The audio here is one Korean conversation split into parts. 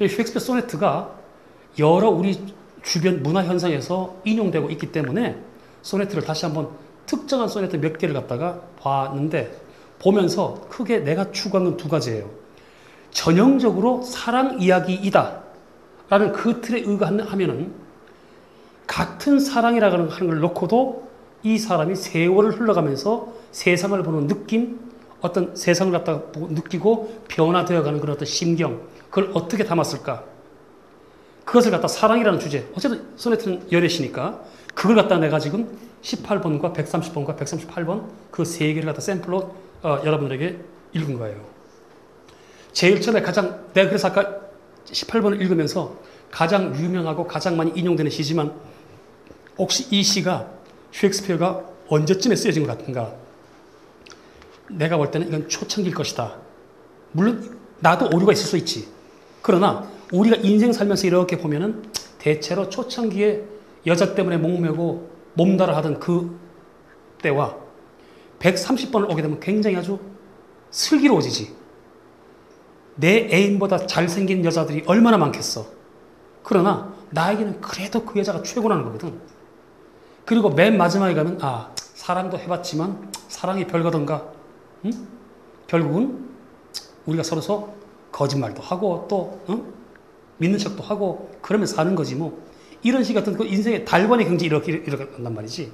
이 셰익스피어 소네트가 여러 우리 주변 문화 현상에서 인용되고 있기 때문에 소네트를 다시 한번 특정한 소네트 몇 개를 갖다가 봤는데 보면서 크게 내가 추구한 건 두 가지예요. 전형적으로 사랑 이야기이다. 라는 그 틀에 의거하면은 같은 사랑이라는 하는 걸 놓고도 이 사람이 세월을 흘러가면서 세상을 보는 느낌, 어떤 세상을 갖다가 느끼고 변화되어가는 그런 어떤 심경, 그걸 어떻게 담았을까? 그것을 갖다 사랑이라는 주제, 어쨌든 소네트는 열애시니까 그걸 갖다 내가 지금 18번과 130번과 138번 그 세 개를 갖다 샘플로 어, 여러분들에게 읽은 거예요. 제일 처음에 가장 내가 그래서 아까 18번을 읽으면서 가장 유명하고 가장 많이 인용되는 시지만 혹시 이 시가 셰익스피어가 언제쯤에 쓰여진 것 같은가? 내가 볼 때는 이건 초창기일 것이다. 물론 나도 오류가 있을 수 있지. 그러나 우리가 인생 살면서 이렇게 보면은 대체로 초창기에 여자 때문에 목매고 몸달아 하던 그 때와 130번을 오게 되면 굉장히 아주 슬기로워지지. 내 애인보다 잘생긴 여자들이 얼마나 많겠어. 그러나 나에게는 그래도 그 여자가 최고라는 거거든. 그리고 맨 마지막에 가면 아 사랑도 해봤지만 사랑이 별거던가. 응? 결국은 우리가 서로서 거짓말도 하고 또 응? 믿는 척도 하고 그러면서 사는 거지 뭐. 이런 식 같은 그 인생의 달관의 경제 이렇게 이렇게 간단 말이지.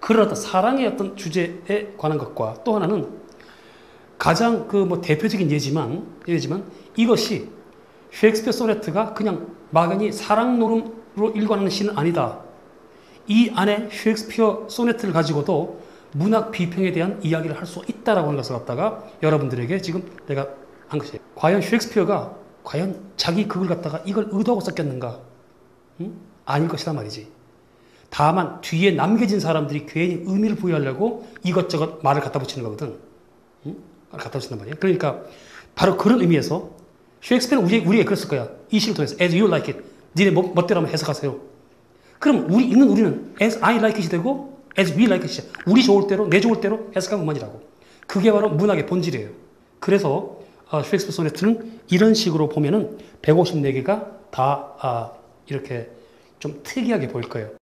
어떤 사랑의 어떤 주제에 관한 것과 또 하나는 가장 그 뭐 대표적인 예지만 예지만 이것이 셰익스피어 소네트가 그냥 막연히 사랑 노름으로 일관하는 시는 아니다. 이 안에 셰익스피어 소네트를 가지고도 문학 비평에 대한 이야기를 할 수 있다라고 하는 것을 갖다가 여러분들에게 지금 내가 한 것이에요. 과연 셰익스피어가 과연 자기 극을 갖다가 이걸 의도하고 썼겠는가? 응? 아닐 것이다 말이지. 다만 뒤에 남겨진 사람들이 괜히 의미를 부여하려고 이것저것 말을 갖다 붙이는 거거든. 응? 갖다 붙인단 말이야. 그러니까 바로 그런 의미에서 셰익스피어는 우리, 우리에게 그랬을 거야. 이 시를 통해서 as you like it. 니네 멋, 멋대로 한번 해석하세요. 그럼 우리 읽는 우리는 as I like it이 되고 as we like it이 우리 좋을 대로 내 좋을 대로 해석하면 그만이라고. 그게 바로 문학의 본질이에요. 그래서 어, 셰익스피어 소네트는 이런 식으로 보면은 154개가 다 아, 이렇게 좀 특이하게 보일 거예요.